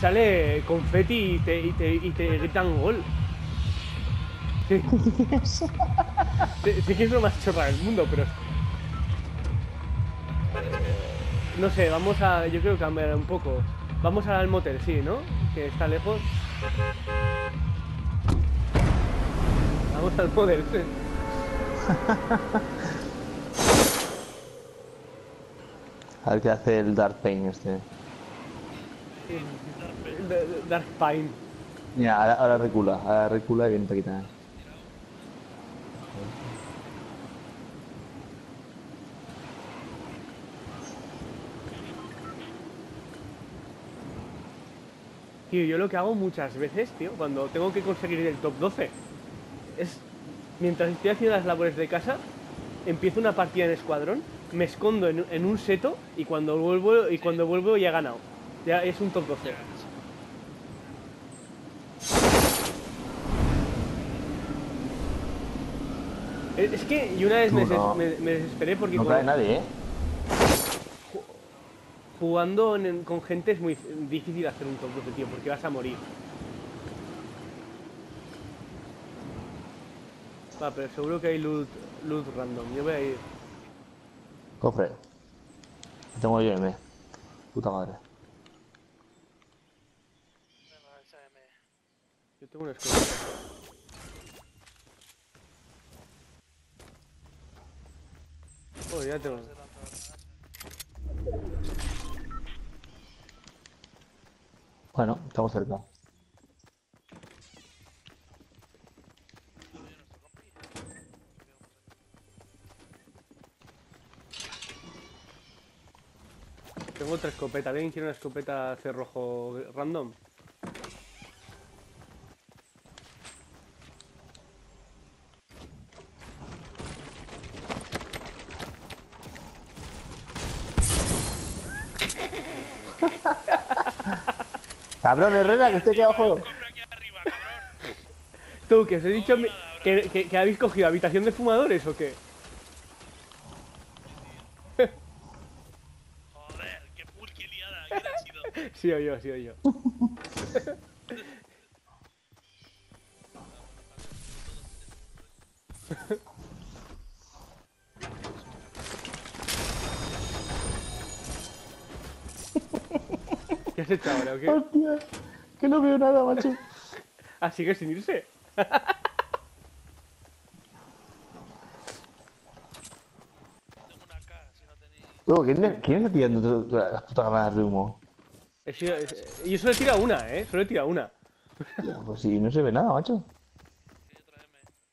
Sale confeti y te, y te, y te gritan gol. Sí. Que es lo más chorra del mundo, pero... No sé, vamos a... Yo creo que cambiar un poco. Vamos al motel, sí, ¿no? Que está lejos. Vamos al motel. A ver qué hace el Dark Pain este. D- Dark Pine. Mira, ahora, ahora recula, ahora recula y viene para quitar. Tío, yo lo que hago muchas veces, tío, cuando tengo que conseguir el top 12, es mientras estoy haciendo las labores de casa, empiezo una partida en escuadrón, me escondo en, en un seto y cuando vuelvo y cuando vuelvo ya he ganado. Ya es un top 12. Es que y una vez me, des- no. me- me desesperé porque No cuando- cae nadie, ¿eh? jugando en- con gente es muy difícil hacer un top 12, tío, porque vas a morir. Va, pero seguro que hay loot, loot random. Yo voy a ir. Cofre. Tengo yo M. Puta madre. Venga, esa M. Yo tengo una escopeta. Oh, ya tengo. Bueno, estamos cerca. Tengo otra escopeta. ¿Alguien quiere una escopeta cerrojo random? Cabrón, Herrera, que esté aquí abajo. Tú, que os he dicho mi- que, que- que habéis cogido habitación de fumadores o qué? Joder, qué pulque liada. ¿Quién ha sido? Sí, o yo, sí, o yo. qué? Hostia, que no veo nada, macho. Ah, sigue sin irse. No ¿quién, ¿quién está tirando las putas granadas de humo? Yo solo he tirado una, ¿eh? Solo he tirado una. Pues si no se ve nada, macho.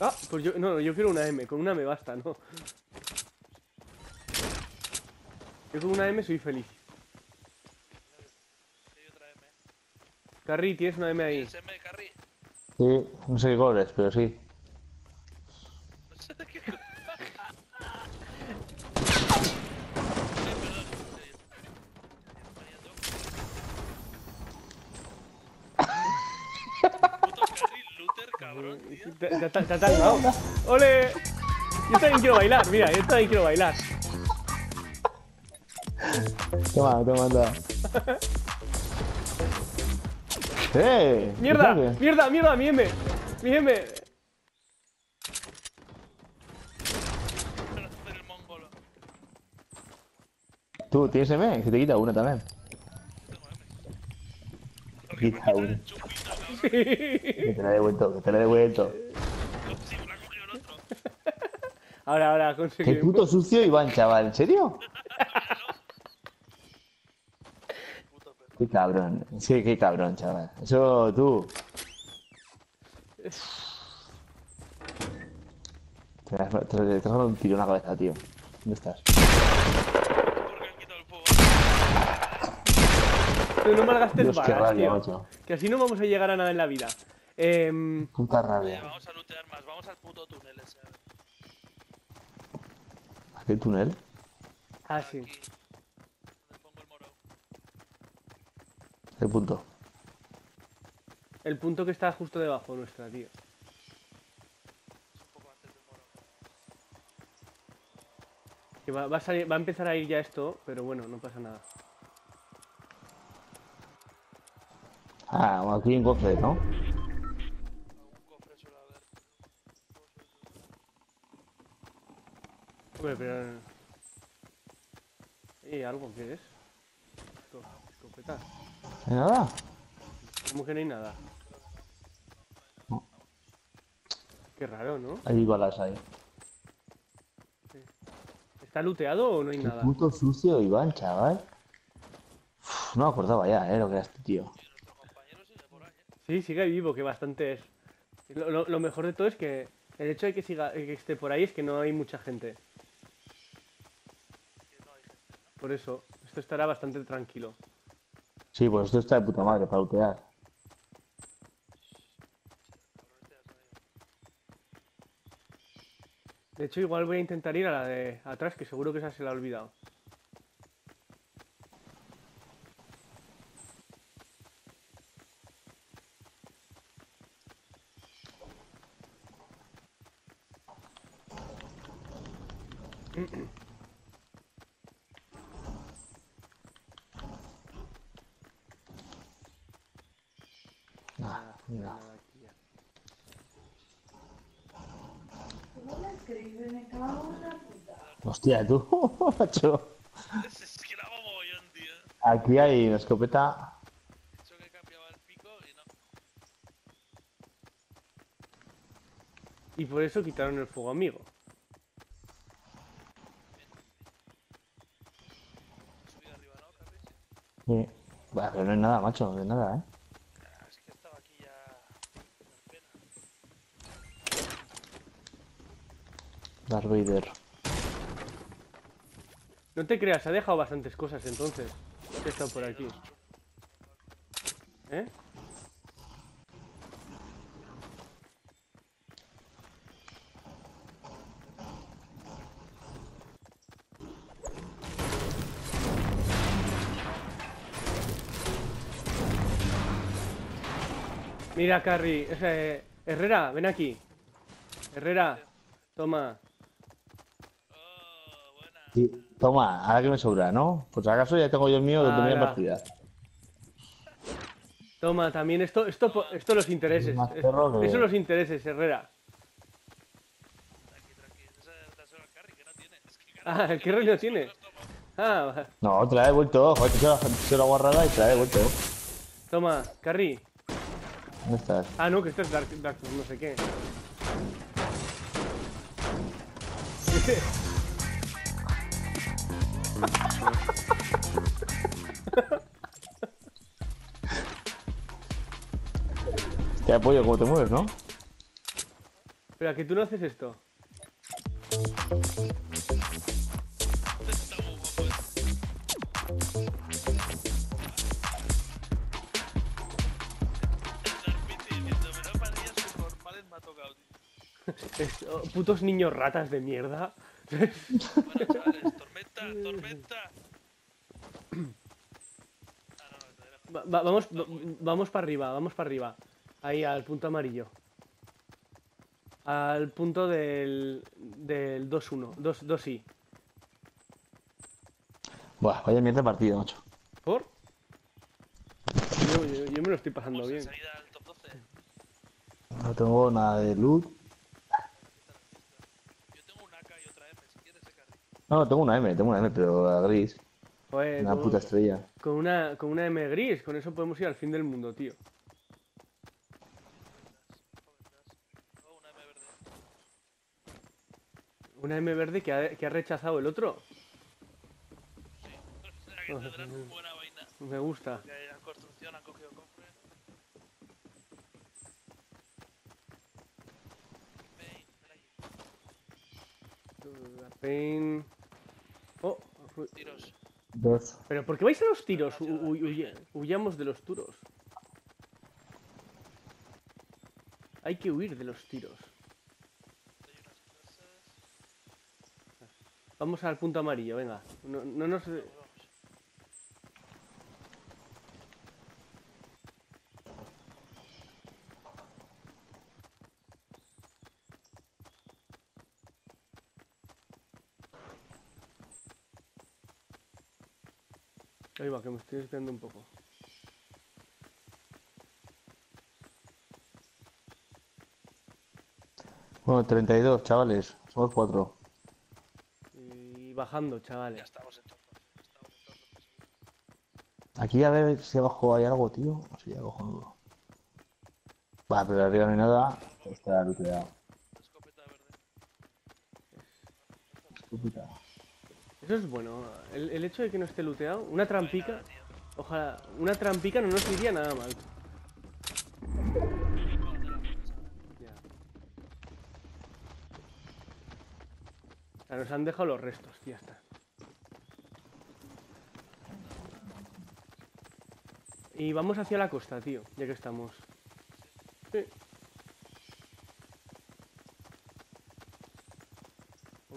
Ah, pues yo, no, no, yo quiero una M. Con una me basta, ¿no? Yo con una M soy feliz. Hay otra M. Carrie, tienes una M ahí. ¿Es M, Carry? Sí, no sé qué color es, pero sí. De Carry, cabrón, tío. Te, te, te- te. ¡Ole! Yo también quiero bailar, mira, yo también quiero bailar. Toma, toma, anda. ¡Eh! ¡Mierda! ¿qué? ¡Mierda, mierda! ¡Mi M! ¡Mi M! Para hacer el mongolo. Tú, ¿tienes M? Que te quita una también. Quita una. Chupita, cabrón. Que te la he devuelto, que te la he devuelto. Sí. Ahora, ahora, Qué conseguí. puto sucio Iván, chaval, ¿en serio? Puto perro. Qué cabrón. Sí, qué cabrón, chaval. Eso tú. Te has, te, te has dado un tiro en la cabeza, tío. ¿Dónde estás? Porque han quitado el fuego. Pero no malgastes Dios, balas, rabia, tío. macho. Que así no vamos a llegar a nada en la vida. Em, Puta Oye, rabia. vamos a lootear más. Vamos al puto túnel ese. a. ¿Qué túnel? ah, sí. Aquí. Donde pongo el moro. El punto. El punto que está justo debajo nuestra, tío. Es un poco antes del moro. Que va, va a salir- va a empezar a ir ya esto, pero bueno, no pasa nada. Ah, aquí hay un cofre, ¿no? Hombre, pero... ¿Y algo qué es? Esto, escopeta. ¿No hay nada? ¿Cómo que no hay nada? No. Qué raro, ¿no? Hay balas ahí. ¿Está looteado o no hay Qué nada? puto sucio Iván, chaval. Uf, no me acordaba ya, eh, lo que era este tío. Sí, sigue vivo, que bastante es. Lo, lo- lo mejor de todo es que el hecho de que siga que esté por ahí es que no hay mucha gente. Por eso, esto estará bastante tranquilo. Sí, pues esto está de puta madre para lootear. De hecho, igual voy a intentar ir a la de atrás, que seguro que esa se la ha olvidado. Mira. Nada aquí ya. Hostia, tú, macho. Es que la vamos mogollón, tío. Aquí hay una escopeta. Eso que cambiaba el pico y no. Y por eso quitaron el fuego amigo. Sí. Bueno, pero no hay nada, macho, no hay nada, eh. Ah, es que estaba aquí ya. con pena. Darth Vader. No te creas, ha dejado bastantes cosas entonces. Que está por aquí. ¿Eh? Mira, Carrie, ese, Herrera, ven aquí. Herrera, toma. Sí. Toma, ahora que me sobra, ¿no? Pues acaso ya tengo yo el mío de primera partida. Toma, también esto, esto, esto los intereses. Es- que- Eso los intereses, Herrera. Carry Ah, ¿el Carry no tiene? Ah. No, te la he devuelto, joder, te he la- guarrada y te la he devuelto. toma, Carrie. ¿Dónde estás? Ah, no, que esto es Dark, Dark no sé qué. Te apoyo como te mueves, ¿no? Pero que tú no haces esto. Oh, putos niños ratas de mierda. Bueno, chavales, tormenta, tormenta. Va- va- vamos, va- vamos para arriba, vamos para arriba. Ahí, al punto amarillo. Al punto del, del 2-1, 2 2-I. Buah, vaya mierda de partido, macho. ¿Por? Yo, yo- yo me lo estoy pasando bien. al top 12. No tengo nada de loot. Yo tengo una AK y otra M, si quieres, eh, Carly. No, tengo una M, tengo una M, pero la gris. Joder, Una con, puta estrella. con una, con una M gris, con eso podemos ir al fin del mundo, tío. Una M verde. Una M verde que ha, que ha rechazado el otro. O sea, que tendrán buena vaina. Me gusta. Construcción han cogido. La Pain. Tiros. Dos. pero ¿por qué vais a los tiros? Huyamos de los turos. Hay que huir de los tiros. Vamos al punto amarillo, venga. No, no nos... Ahí va, que me estoy desviando un poco. Bueno, 32, chavales. Somos cuatro. Y bajando, chavales. Ya estamos en torno. Aquí a ver si abajo hay algo, tío. O si abajo algo. Va, pero arriba no hay nada. Está looteado. Eso es bueno. El, hecho de que no esté looteado, una trampica, ojalá, una trampica no nos iría nada mal. Ya. Nos han dejado los restos, ya está. Y vamos hacia la costa, tío, ya que estamos. Sí.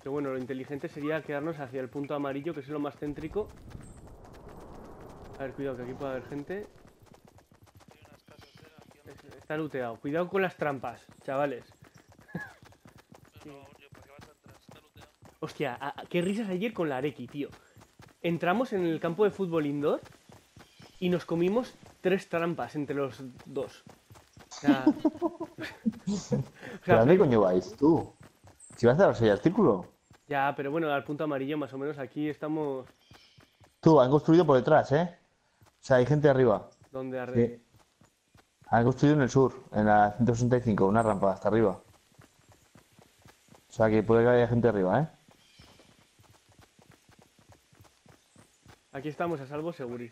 Aunque bueno, lo inteligente sería quedarnos hacia el punto amarillo, que es lo más céntrico. A ver, cuidado, que aquí puede haber gente. Está looteado. Cuidado con las trampas, chavales. No, no, yo, ¿para qué vas a entrar? Está looteado. Hostia, a- a- qué risas ayer con la Areki, tío. Entramos en el campo de fútbol indoor y nos comimos tres trampas entre los dos. O sea, o ¿Pero sea, dónde coño vais, tú? Si vas a dar el círculo. ya, pero bueno, al punto amarillo más o menos aquí estamos Tú, han construido por detrás, ¿eh? O sea, hay gente arriba. donde arre... Sí. Han construido en el sur, en la 165, una rampa hasta arriba. O sea, que puede que haya gente arriba, ¿eh? Aquí estamos a salvo seguri.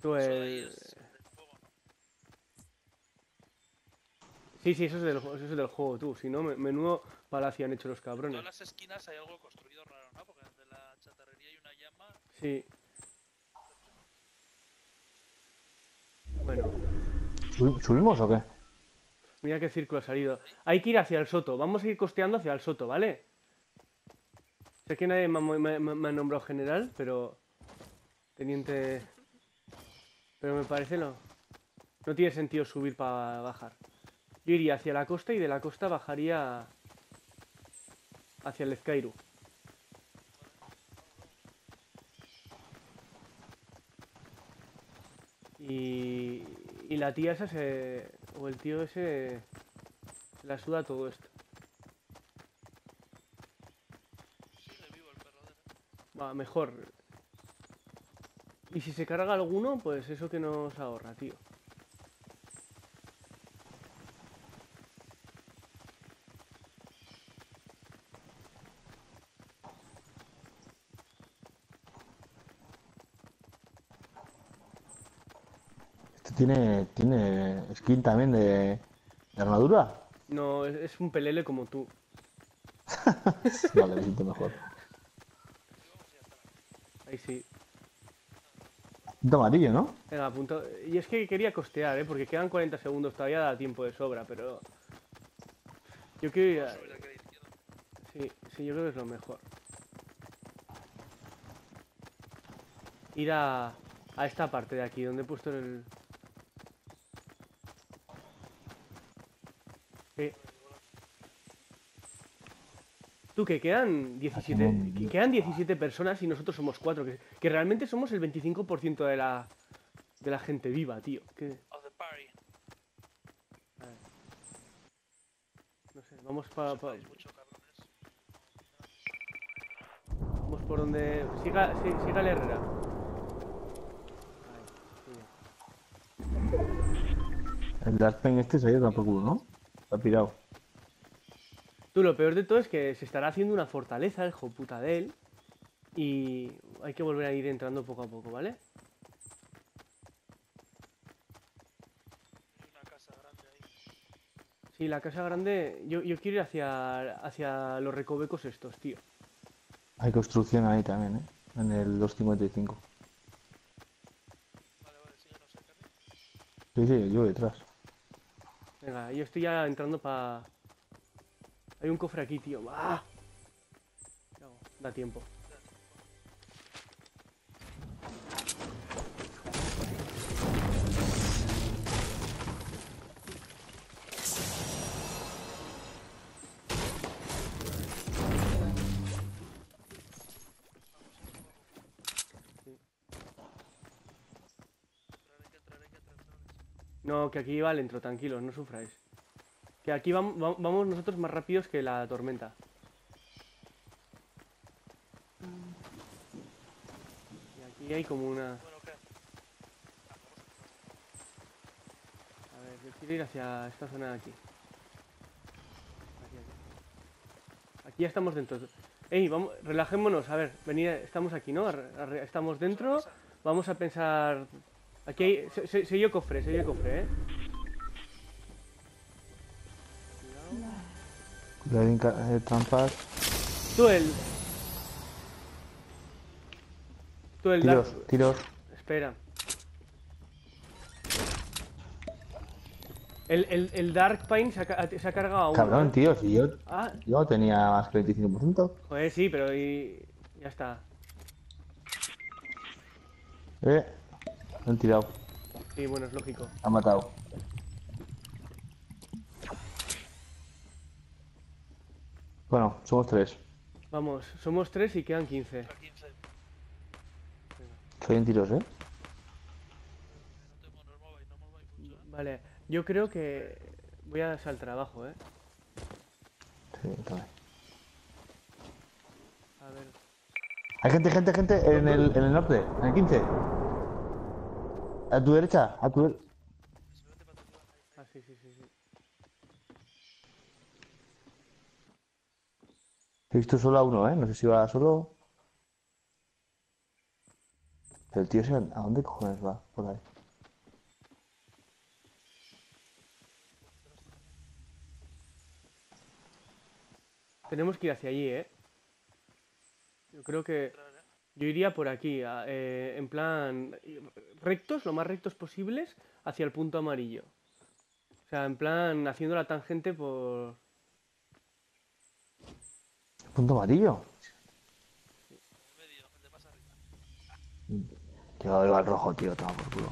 Tú, el- ahí es del fuego, ¿no? Sí, sí, eso es del, eso es del juego, tú. Si no, me- menudo palacio han hecho los En cabrones. todas las esquinas hay algo construido raro, ¿no? Porque de la chatarrería hay una llama. Sí. Bueno, ¿Subi- ¿Subimos o qué? mira qué círculo ha salido. Hay que ir hacia el soto. Vamos a ir costeando hacia el soto, ¿vale? Sé que nadie me ha, me- me- me ha nombrado general, pero... Teniente... Pero me parece no. No tiene sentido subir para bajar. Iría hacia la costa y de la costa bajaría hacia el Ezcairu. Y, la tía esa se... o el tío ese se la suda todo esto. Va, mejor. Y si se carga alguno, pues eso que nos ahorra, tío. Tiene, tiene skin también de, de armadura. No, es, es un pelele como tú. Vale, me siento mejor. Ahí sí. Punto amarillo, ¿no? Venga, apunto. Y es que quería costear, ¿eh? Porque quedan 40 segundos, todavía da tiempo de sobra, pero... Yo aquella izquierda. Sí, sí, yo creo que es lo mejor. Ir a, a esta parte de aquí, donde he puesto el... Sí. Tú, que quedan 17, que quedan 17 personas y nosotros somos 4, que, que realmente somos el 25% de la, de la gente viva, tío. Que, no sé, vamos para... Vamos por donde. Siga, sí, siga el Herrera. Ahí. El Darkpen este se ha ido culo, ¿no? Ha pirado. Tú, lo peor de todo es que se estará haciendo una fortaleza, el hijo puta de él. Y hay que volver a ir entrando poco a poco, ¿vale? Hay una casa grande ahí. Sí, la casa grande. Yo, yo quiero ir hacia, hacia los recovecos estos, tío. Hay construcción ahí también, ¿eh? En el 255. Vale, vale, síguenos a Cari. Sí, sí, yo detrás. Venga, yo estoy ya entrando para. Hay un cofre aquí, tío. ¡Ah! Da tiempo. No, que aquí va el entro, tranquilos, no sufráis. Que aquí vam- va- vamos nosotros más rápidos que la tormenta. Y aquí hay como una... A ver, yo quiero ir hacia esta zona de aquí. Aquí, aquí. Aquí ya estamos dentro. Ey, vamos, relajémonos. A ver, venid, estamos aquí, ¿no? Estamos dentro. Vamos a pensar... Aquí hay... Se, se, se oye cofre, se oye cofre, ¿eh? Cuidado. Eh, trampas. Tú el... Tú el Tiros, Dark- tiros. Espera. El, el, el Dark Pine se ha, ca- se ha cargado a uno. Cabrón, tío, si yo, Ah, yo tenía más que el 25%. joder, sí, pero y... ya está. Eh, lo han tirado, Sí, bueno, es lógico. han matado. Bueno, somos tres. Vamos, somos tres y quedan 15. A 15. Estoy en tiros, ¿eh? Vale, yo creo que voy a saltar abajo, ¿eh? Sí, también. A ver. Hay gente, gente, gente en el, en el norte, en el 15. A tu derecha, a tu derecha. Ah, sí, sí, sí, sí. He visto solo a uno, ¿eh? No sé si va solo. Pero el tío se... ¿A dónde cojones va? Por ahí. Tenemos que ir hacia allí, ¿eh? Yo creo que... Yo iría por aquí, eh, en plan... Rectos, lo más rectos posibles, hacia el punto amarillo. O sea, en plan, haciendo la tangente por... Punto amarillo. Tío, iba al rojo, tío, toma por culo.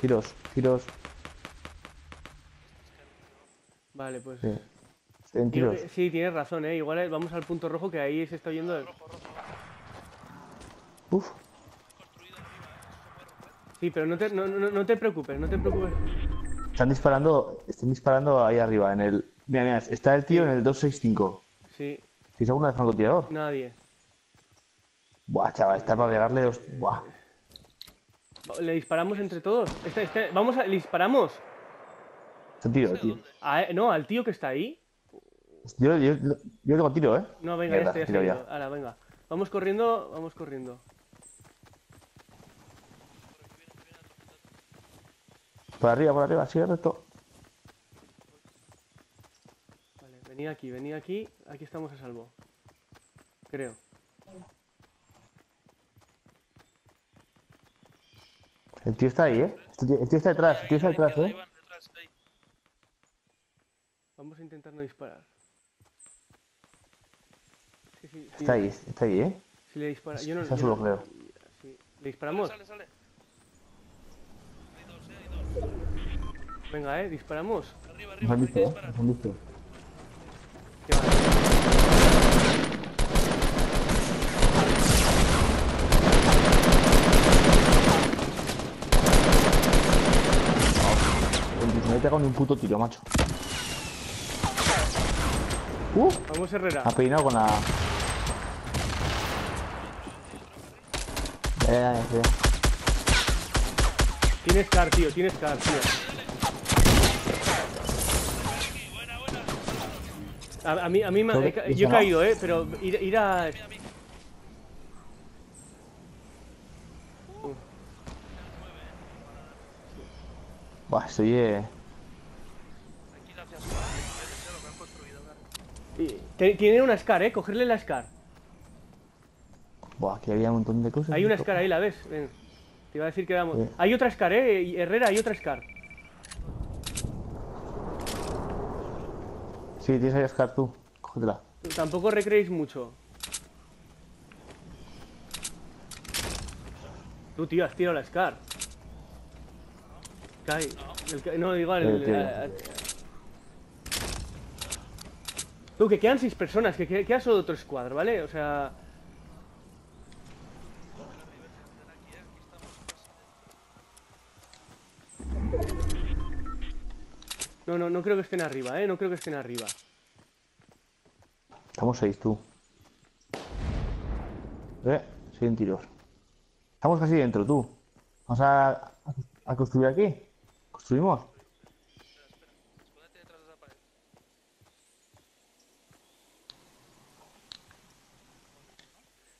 Tiros, tiros. Vale, pues... Sí. Sí, tienes razón, ¿eh? Igual eh, vamos al punto rojo que ahí se está oyendo... el- Rojo, rojo. Uf. Sí, pero no te, no, no- no te preocupes, no te preocupes. están disparando, están disparando ahí arriba, en el... Mira, mira, está el tío en el 265. Sí, ¿Tienes alguna de francotirador? nadie. Buah, chaval, está para pegarle dos... Buah. Le disparamos entre todos. Este, este- vamos a... ¿Le disparamos? Está tiro, tío. A- e, no, al tío que está ahí. Yo, yo, yo tengo tiro, ¿eh? No, venga, Mierda, este ya ido. Ahora, venga. Vamos corriendo, vamos corriendo. Por arriba, por arriba, sigue recto. Vale, venid aquí, venid aquí. Aquí estamos a salvo. Creo. El tío está ahí, ¿eh? Tío- El tío está detrás, el tío está detrás, ¿eh? Vamos a intentar no disparar. Sí, sí, sí. Está ahí, está ahí, ¿eh? Si le dispara... Yo no, Está yo solo, no- creo. ¿Le disparamos? Sale, sale. Hay dos, eh, hay dos. Venga, eh, disparamos. Arriba, Nos arriba, han hay visto, ¿eh? Nos han visto. Qué me pega ni un puto tiro, macho. Uh, Vamos, Herrera. ha peinado con la... Ya, ya, ya. Tienes car, tío, tienes car, tío. A, a mí, a mí me, he yo he caído, eh, pero ir, ir a... Buah, estoy... Eh... Tiene una Scar, eh, cogerle la Scar. Buah, aquí había un montón de cosas. Hay una. Scar ahí, ¿la ves? Ven. Te iba a decir que damos... Sí. Hay otra Scar, eh, Herrera, hay otra Scar. Sí, tienes ahí a Scar tú. Cógetela. Tampoco recreéis mucho. Tú, tío, has tirado la Scar. Cae. El no, igual. Eh, el- a- Tú, que quedan seis personas, que que- queda solo otro escuadro, ¿vale? O sea... No, no, no creo que estén arriba, ¿eh? No creo que estén arriba. Estamos seis, tú. Eh, siguen tiros. Estamos casi dentro, tú. Vamos a, a, construir aquí. ¿Construimos? Escóndete detrás de esa pared.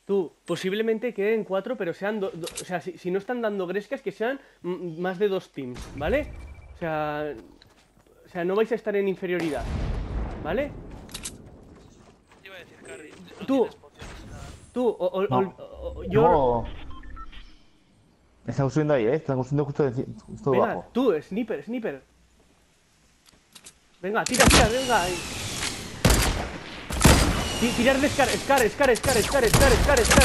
Tú, posiblemente queden cuatro, pero sean... do- do- o sea, si, si no están dando grescas, que sean más de dos teams, ¿vale? O sea... O sea, no vais a estar en inferioridad, ¿vale? Te iba a decir, Carry. No Tú. Tú, o, o- No. o- o- yo... No. Están construyendo ahí, ¿eh? Están construyendo justo, de- justo Venga, debajo. tú, sniper, sniper. Venga, tira, tira, venga. Tirar de Scar, Scar, Scar, Scar, Scar, Scar, Scar, Scar.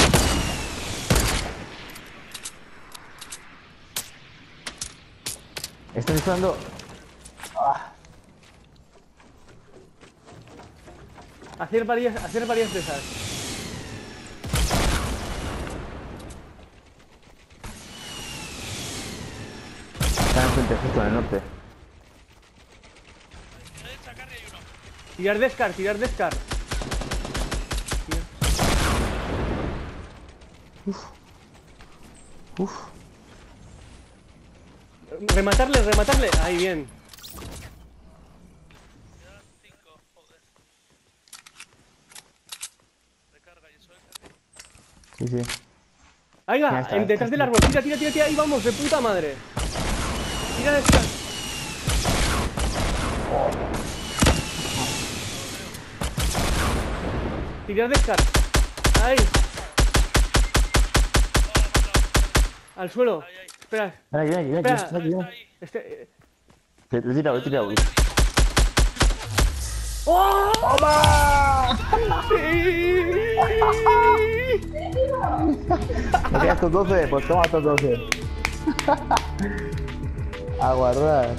Están disparando. Hacer varias, hacer varias de esas. están enfrente, justo en el norte. Tirar de Scar, tirar de Scar. Uf. Rematarle, rematarle. Ahí, bien. Quedan cinco. Joder. Recarga y eso, eh, Carry. Sí, sí. Ahí va, está, en- detrás está. del árbol. Tira, tira, tira, tira. Ahí vamos, de puta madre. Tira de Scar. Tirar de Scar. Ahí. Al suelo. Espera, Ven aquí, ven aquí, ven este. eh, Le le he tirado, le he tirado. ¡Oh! ¿Me quedas estos 12? Pues toma estos 12. A guardar.